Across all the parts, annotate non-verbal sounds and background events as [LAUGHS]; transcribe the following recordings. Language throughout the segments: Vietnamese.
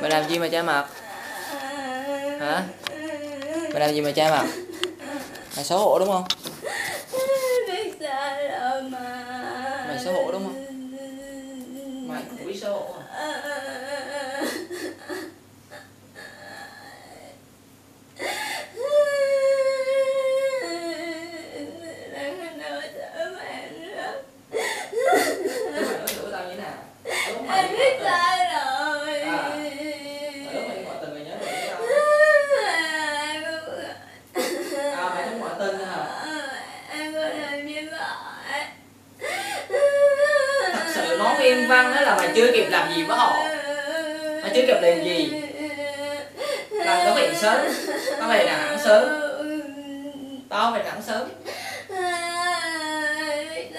mày làm gì mà che mặt hả? Mày làm gì mà che mặt mày xấu hổ đúng không? Mày xấu hổ đúng không? mày cũng biết xấu hổ à? Đang nói sợ mẹ nữa Thế mày nói thử tao như thế nào lúc mày Em biết sai rồi À. lúc mày đi ngoại tình mày nhớ được tao à mày cũng ngoại tình hả Em có làm như vậy thật tiên văn đó là mày chưa kịp làm gì với họ. Mày chưa kịp làm gì. Làm tao về sớm. Tao phải đà nẵng sớm. Tao phải đà sớm. Biết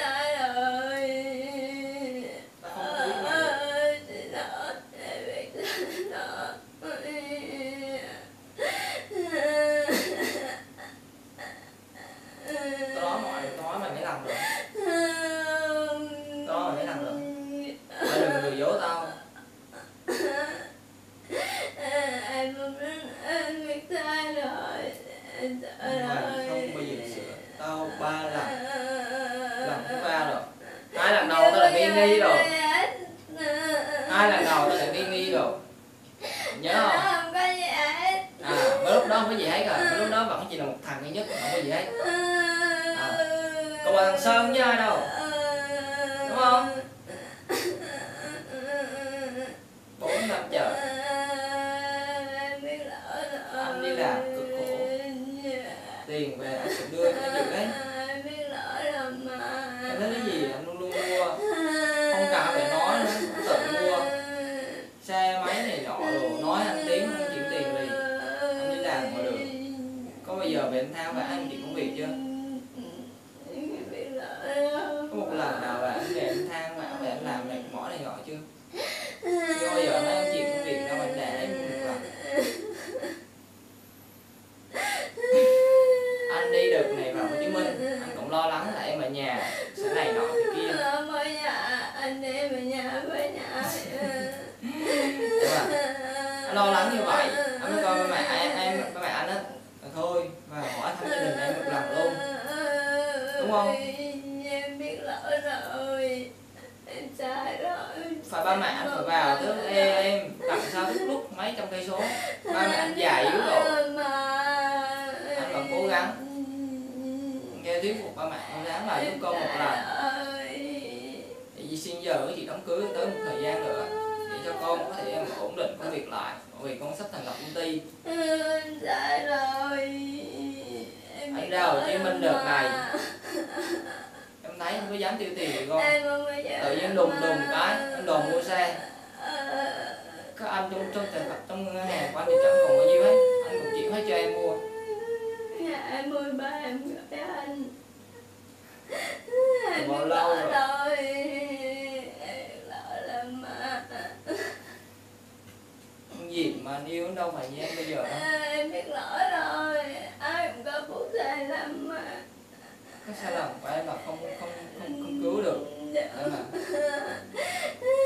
tao nói mọi tao nói mày mới làm được tao nói mày mấy lần rồi mày đừng lừa dối tao em không biết em biết sai rồi em sợ mày không bao giờ sửa. tao ba lần. Lần thứ ba rồi. Hai lần đầu tao là nghi nghi rồi. hai lần đầu tao là nghi nghi rồi. Nhớ không? À mấy lúc đó không có gì hết rồi. Mấy lúc đó vẫn chỉ là một thằng duy nhất không có gì hết. Còn bà thằng sơn với ai đâu? Đúng không tiền về anh sẽ đưa cho dự đấy. Em biết lỗi rồi mà. Em thấy cái gì anh luôn luôn mua. Không cần phải nói nữa anh tự mua. Xe máy này nọ đồ nói anh tiếng anh chuyển tiền liền. Anh đi làm ngoài đường có bao giờ về anh thao cả anh chuyện công việc chưa Em biết lỗi rồi. có một lần nào là anh về anh than mà về anh làm này mỏi này nọ chưa chưa bao giờ nói anh chuyện công việc đâu anh để một lần anh đi được này vào Hồ Chí Minh anh cũng lo lắng là em ở nhà sẽ này nọ thế kia Không ở nhà, anh em ở nhà với nhà. đúng không anh lo lắng như vậy anh mới coi ba mẹ em em ba mẹ anh á là thôi và hỏi thăm gia đình em một lần luôn Đúng không? Em biết lỗi rồi. Em sai phải ba mẹ anh phải vào tức ê em làm sao thức lúc mấy trăm cây số? Ba mẹ anh già yếu rồi. Anh vẫn cố gắng. nghe thuyết phục ba mẹ cố gắng vào giúp con một lần. tại vì xin giờ chị đám cưới tới một thời gian nữa để cho con có thể em ổn định công việc lại. Bởi vì con sắp thành lập công ty. Em. Em Anh ra Hồ Chí Minh đợt này. em thấy không có dám tiêu tiền gì con Em tự nhiên đùng đùng cái anh đòi mua xe. Các anh trong trong tài khoản trong ngân hàng của anh thì chẳng còn bao nhiêu hết. Anh cũng chịu hết cho em mua. Ngày 23 em gặp anh. Em Bao lâu rồi? Em lắm mà gì mà anh yêu đâu phải như em bây giờ đâu Em biết lỗi rồi Ai cũng có phút sai lầm mà cái sai lầm của em là không không không, không cứu được. Dạ. Em à [LAUGHS]